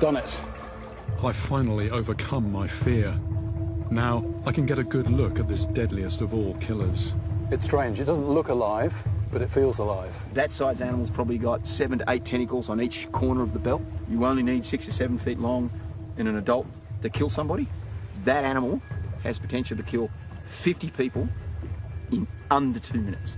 Done it. I finally overcome my fear. Now, I can get a good look at this deadliest of all killers. It's strange. It doesn't look alive, but it feels alive. That size animal's probably got seven to eight tentacles on each corner of the belt. You only need six or seven feet long in an adult to kill somebody. That animal has potential to kill 50 people in under two minutes.